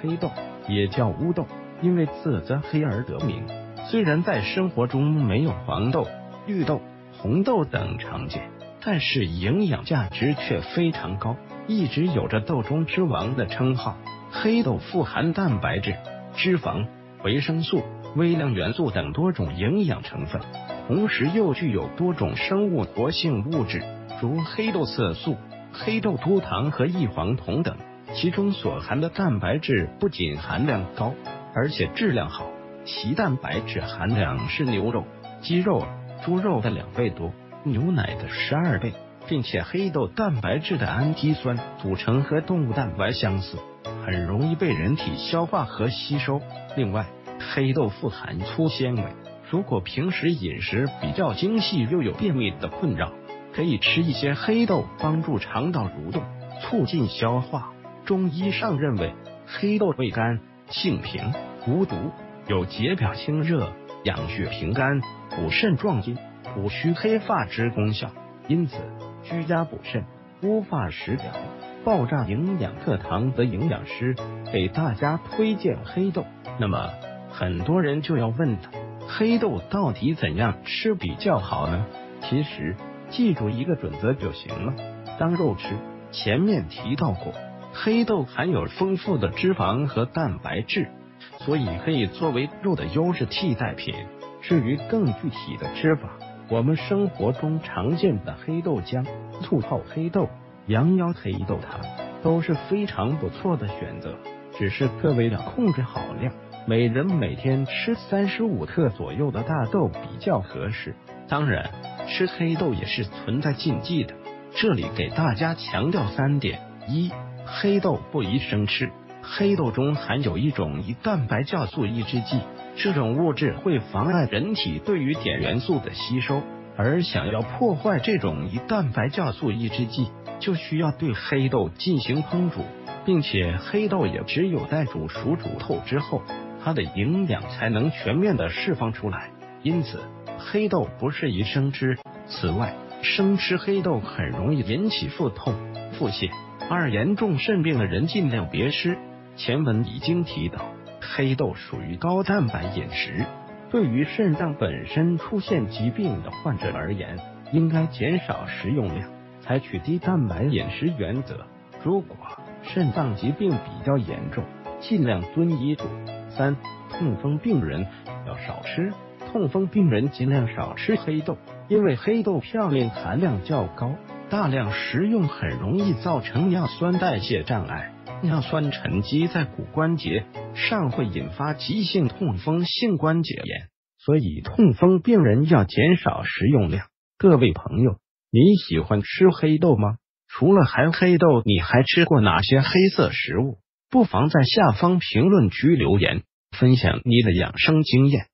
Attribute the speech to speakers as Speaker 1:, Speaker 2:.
Speaker 1: 黑豆也叫乌豆，因为色泽黑而得名。虽然在生活中没有黄豆、绿豆、红豆等常见，但是营养价值却非常高，一直有着“豆中之王”的称号。黑豆富含蛋白质、脂肪、维生素、微量元素等多种营养成分，同时又具有多种生物活性物质，如黑豆色素、黑豆多糖和异黄酮等。其中所含的蛋白质不仅含量高，而且质量好。其蛋白质含量是牛肉、鸡肉、猪肉的两倍多，牛奶的十二倍，并且黑豆蛋白质的氨基酸组成和动物蛋白相似，很容易被人体消化和吸收。另外，黑豆富含粗纤维，如果平时饮食比较精细又有便秘的困扰，可以吃一些黑豆，帮助肠道蠕动，促进消化。中医上认为，黑豆味甘，性平，无毒。有解表清热、养血平肝、补肾壮筋、补虚黑发之功效，因此居家补肾、乌发食疗、爆炸营养课堂的营养师给大家推荐黑豆。那么很多人就要问了，黑豆到底怎样吃比较好呢？其实记住一个准则就行了，当肉吃。前面提到过，黑豆含有丰富的脂肪和蛋白质。所以可以作为肉的优质替代品。至于更具体的吃法，我们生活中常见的黑豆浆、醋泡黑豆、羊腰黑豆汤都是非常不错的选择。只是各位要控制好量，每人每天吃三十五克左右的大豆比较合适。当然，吃黑豆也是存在禁忌的，这里给大家强调三点：一、黑豆不宜生吃。黑豆中含有一种胰蛋白酵素抑制剂，这种物质会妨碍人体对于碘元素的吸收，而想要破坏这种胰蛋白酵素抑制剂，就需要对黑豆进行烹煮，并且黑豆也只有在煮熟煮透之后，它的营养才能全面的释放出来。因此，黑豆不适宜生吃。此外，生吃黑豆很容易引起腹痛、腹泻。二严重肾病的人尽量别吃。前文已经提到，黑豆属于高蛋白饮食，对于肾脏本身出现疾病的患者而言，应该减少食用量，采取低蛋白饮食原则。如果肾脏疾病比较严重，尽量遵医嘱。三，痛风病人要少吃，痛风病人尽量少吃黑豆，因为黑豆嘌呤含量较高，大量食用很容易造成尿酸代谢障碍。尿酸沉积在骨关节上，会引发急性痛风性关节炎，所以痛风病人要减少食用量。各位朋友，你喜欢吃黑豆吗？除了含黑豆，你还吃过哪些黑色食物？不妨在下方评论区留言，分享你的养生经验。